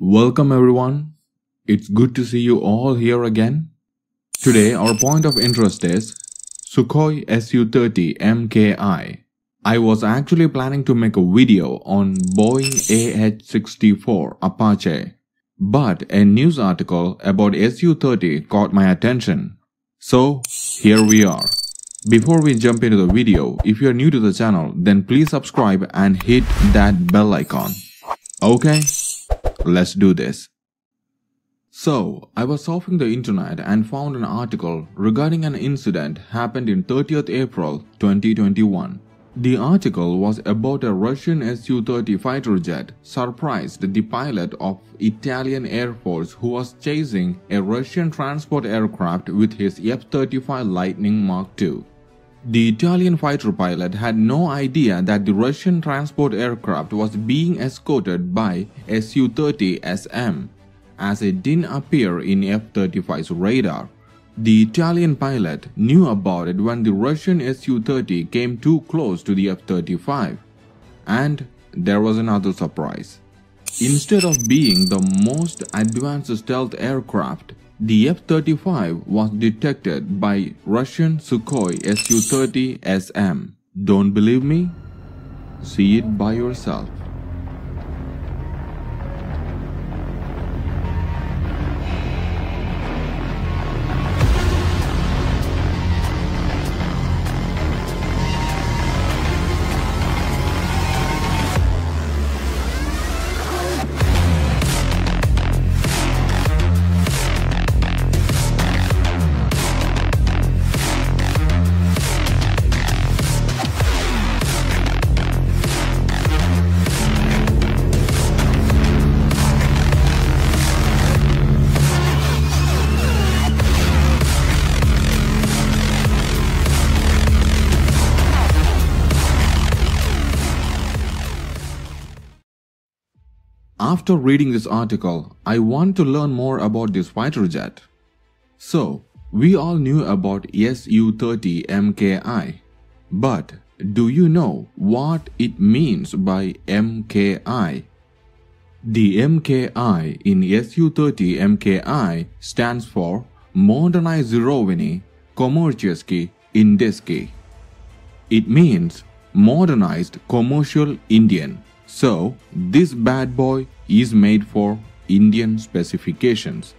Welcome everyone. It's good to see you all here again. Today our point of interest is Sukhoi Su-30 MKI. I was actually planning to make a video on Boeing AH-64 Apache, but a news article about Su-30 caught my attention. So here we are. Before we jump into the video, if you're new to the channel, then please subscribe and hit that bell icon. Okay, let's do this. So, I was surfing the internet and found an article regarding an incident happened in 30th April 2021. The article was about a Russian Su-30 fighter jet surprised the pilot of Italian Air Force who was chasing a Russian transport aircraft with his F-35 Lightning Mark II. The Italian fighter pilot had no idea that the Russian transport aircraft was being escorted by Su-30SM as it didn't appear in F-35's radar. The Italian pilot knew about it when the Russian Su-30 came too close to the F-35. And there was another surprise. Instead of being the most advanced stealth aircraft, the F-35 was detected by Russian Sukhoi Su-30SM. Don't believe me? See it by yourself. After reading this article, I want to learn more about this fighter jet. So, we all knew about Su-30 MKI. But do you know what it means by MKI? The MKI in Su-30 MKI stands for Modernizirovanny Kommerchesky Indiski. It means modernized commercial Indian. So, this bad boy is made for Indian specifications.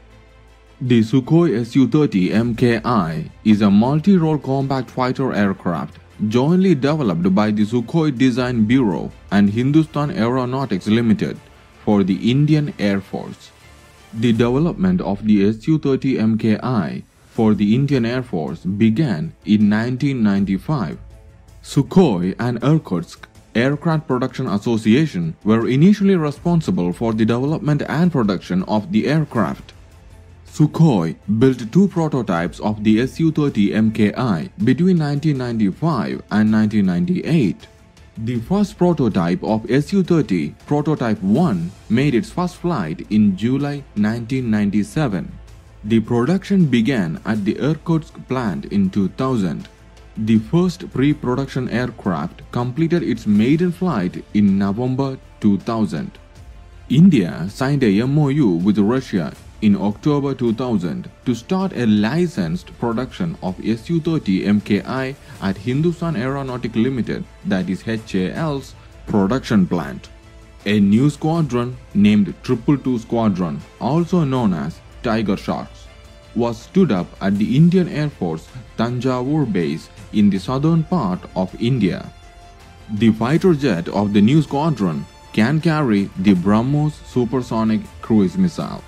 The Sukhoi Su-30 MKI is a multi-role combat fighter aircraft jointly developed by the Sukhoi Design Bureau and Hindustan Aeronautics Limited for the Indian Air Force. The development of the Su-30 MKI for the Indian Air Force began in 1995. Sukhoi and Irkutsk Aircraft Production Association were initially responsible for the development and production of the aircraft. Sukhoi built two prototypes of the Su-30 MKI between 1995 and 1998. The first prototype of Su-30, Prototype 1, made its first flight in July 1997. The production began at the Irkutsk plant in 2000. The first pre-production aircraft completed its maiden flight in November 2000. India signed a MOU with Russia in October 2000 to start a licensed production of Su-30 MKI at Hindustan Aeronautic Limited that is HAL's production plant. A new squadron named Triple Two Squadron, also known as Tiger Sharks, was stood up at the Indian Air Force Thanjavur base in the southern part of India. The fighter jet of the new squadron can carry the BrahMos supersonic cruise missile.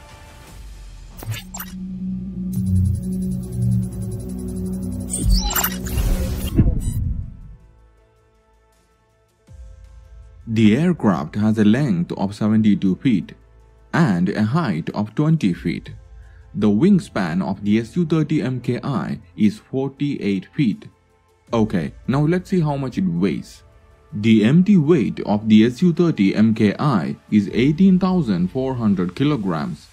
The aircraft has a length of 72 feet and a height of 20 feet. The wingspan of the Su-30 MKI is 48 feet. Okay, now let's see how much it weighs. The empty weight of the Su-30 MKI is 18,400 kilograms.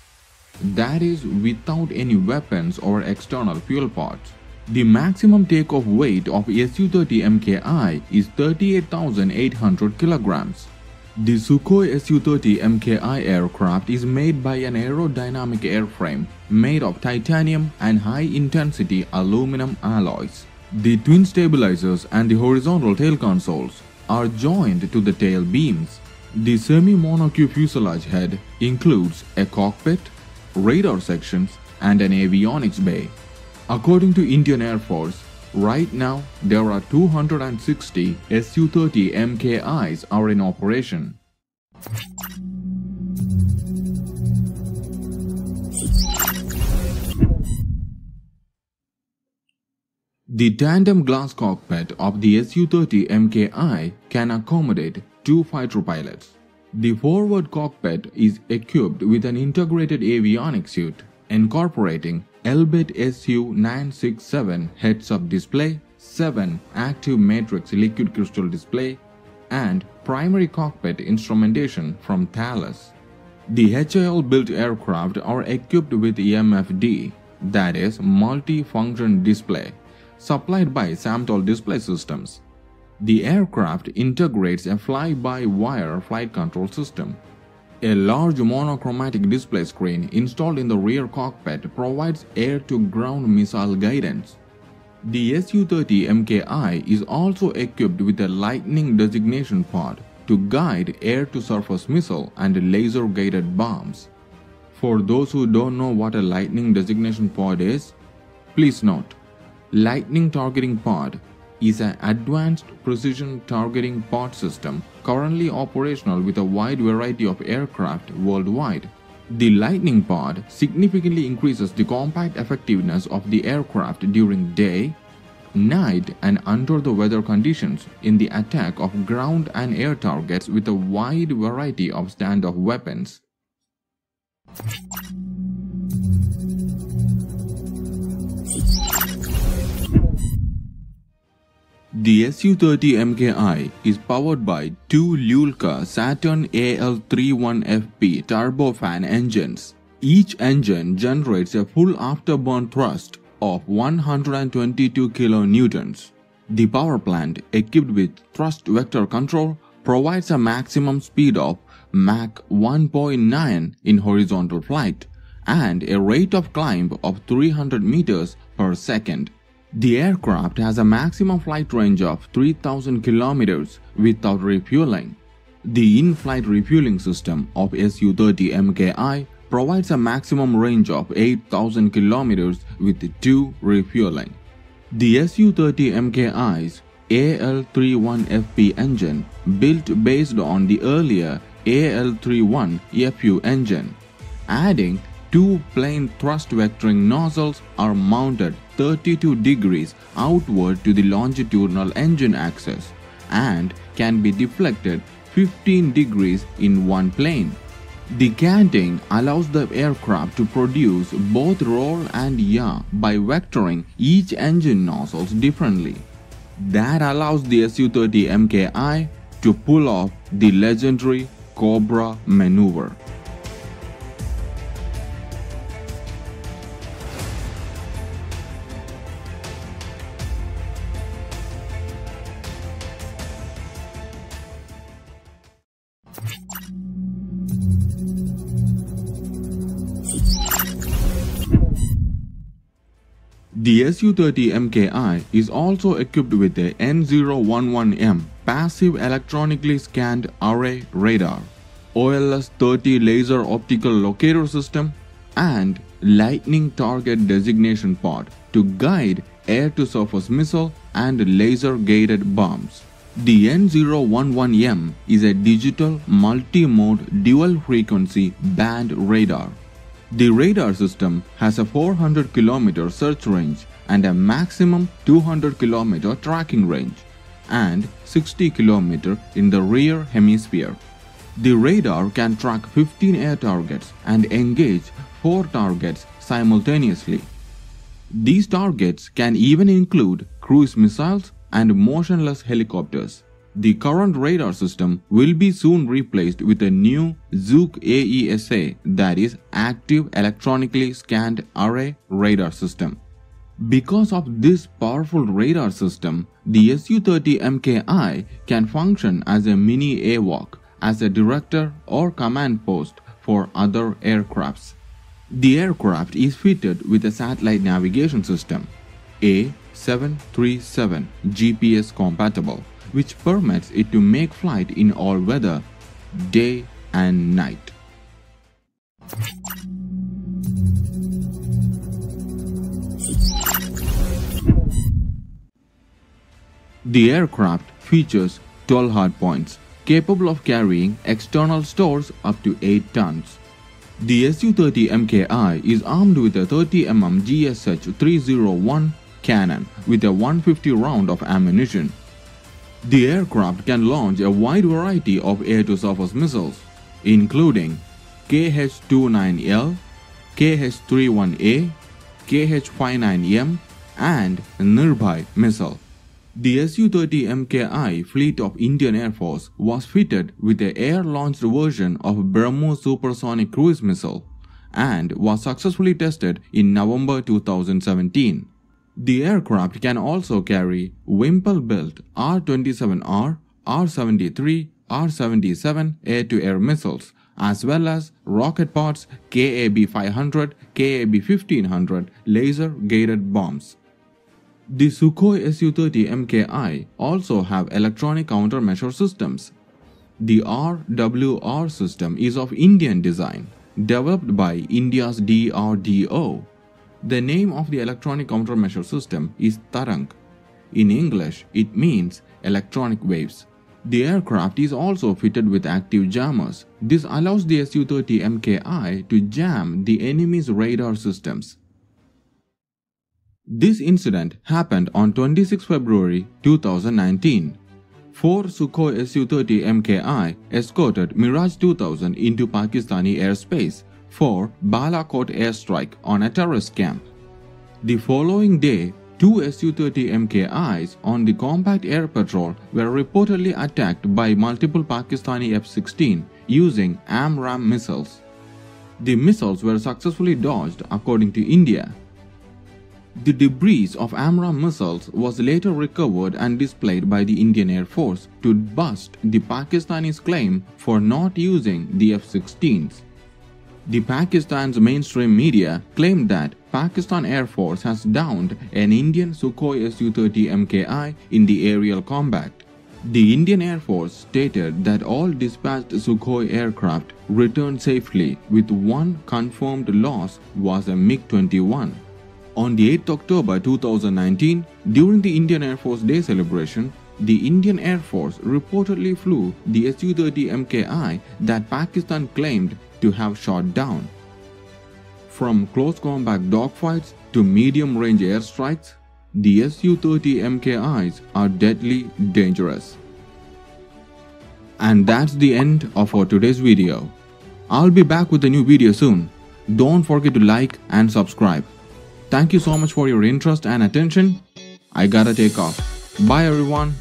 That is without any weapons or external fuel pods. The maximum takeoff weight of Su-30 MKI is 38,800 kilograms. The Sukhoi Su-30 MKI aircraft is made by an aerodynamic airframe made of titanium and high-intensity aluminum alloys. The twin stabilizers and the horizontal tail consoles are joined to the tail beams. The semi-monocoque fuselage head includes a cockpit, radar sections, and an avionics bay. According to Indian Air Force, right now there are 260 Su-30 MKIs are in operation. The tandem glass cockpit of the Su-30 MKI can accommodate two fighter pilots. The forward cockpit is equipped with an integrated avionics suite incorporating Elbit SU967 heads-up display, 7 active matrix liquid crystal display, and primary cockpit instrumentation from Thales. The HAL-built aircraft are equipped with MFD, that is multi-function display, supplied by Samtel Display Systems. The aircraft integrates a fly-by-wire flight control system. A large monochromatic display screen installed in the rear cockpit provides air-to-ground missile guidance. The Su-30 MKI is also equipped with a lightning designation pod to guide air-to-surface missile and laser-guided bombs. For those who don't know what a lightning designation pod is, please note, lightning targeting pod is an advanced precision targeting pod system currently operational with a wide variety of aircraft worldwide. The Litening Pod significantly increases the compact effectiveness of the aircraft during day, night and under the weather conditions in the attack of ground and air targets with a wide variety of standoff weapons. The Su-30 MKI is powered by two Lyulka Saturn AL31FP turbofan engines. Each engine generates a full afterburn thrust of 122 kilonewtons. The power plant, equipped with thrust vector control, provides a maximum speed of Mach 1.9 in horizontal flight and a rate of climb of 300 meters per second. The aircraft has a maximum flight range of 3000 kilometers without refueling. The in-flight refueling system of Su-30 MKI provides a maximum range of 8000 kilometers with two refueling. The Su-30 MKI's AL31FP engine built based on the earlier AL31FU engine, adding two plane thrust vectoring nozzles are mounted 32 degrees outward to the longitudinal engine axis and can be deflected 15 degrees in one plane. The canting allows the aircraft to produce both roll and yaw by vectoring each engine nozzles differently. That allows the Su-30 MKI to pull off the legendary Cobra maneuver. The Su-30 MKI is also equipped with a N011M passive electronically scanned array radar, OLS-30 laser optical locator system, and lightning target designation pod to guide air-to-surface missile and laser-guided bombs. The N011M is a digital multi-mode dual-frequency band radar the radar system has a 400 km search range and a maximum 200 km tracking range and 60 km in the rear hemisphere. The radar can track 15 air targets and engage 4 targets simultaneously. These targets can even include cruise missiles and motionless helicopters. The current radar system will be soon replaced with a new Zhuk AESA that is Active Electronically Scanned Array Radar System. Because of this powerful radar system, the Su-30 MKI can function as a mini AWAC as a director or command post for other aircrafts. The aircraft is fitted with a satellite navigation system, A737 GPS compatible, which permits it to make flight in all weather, day and night. The aircraft features 12 hardpoints, capable of carrying external stores up to 8 tons. The Su-30 MKI is armed with a 30mm GSH-301 cannon with a 150 round of ammunition. The aircraft can launch a wide variety of air-to-surface missiles, including KH-29L, KH-31A, KH-59M, and Nirbhay missile. The Su-30 MKI fleet of Indian Air Force was fitted with a air-launched version of BrahMos supersonic cruise missile and was successfully tested in November 2017. The aircraft can also carry Vympel-built R-27R, R-73, R-77 air-to-air missiles as well as rocket pods KAB-500, KAB-1500 laser-guided bombs. The Sukhoi Su-30 MKI also have electronic countermeasure systems. The RWR system is of Indian design, developed by India's DRDO. The name of the electronic countermeasure system is Tarang. In English, it means electronic waves. The aircraft is also fitted with active jammers. This allows the Su-30 MKI to jam the enemy's radar systems. This incident happened on 26 February 2019. Four Sukhoi Su-30 MKI escorted Mirage 2000 into Pakistani airspace for Balakot airstrike on a terrorist camp. The following day, two Su-30 MKIs on the combat air patrol were reportedly attacked by multiple Pakistani F-16 using AMRAAM missiles. The missiles were successfully dodged according to India. The debris of AMRAAM missiles was later recovered and displayed by the Indian Air Force to bust the Pakistanis' claim for not using the F-16s. The Pakistan's mainstream media claimed that Pakistan Air Force has downed an Indian Sukhoi Su-30 MKI in the aerial combat. The Indian Air Force stated that all dispatched Sukhoi aircraft returned safely with one confirmed loss was a MiG-21. On the 8th October 2019, during the Indian Air Force Day celebration, the Indian Air Force reportedly flew the Su-30 MKI that Pakistan claimed to have shot down. From close combat dogfights to medium-range airstrikes, the Su-30 MKIs are deadly dangerous. And that's the end of our today's video. I'll be back with a new video soon. Don't forget to like and subscribe. Thank you so much for your interest and attention. I gotta take off. Bye everyone.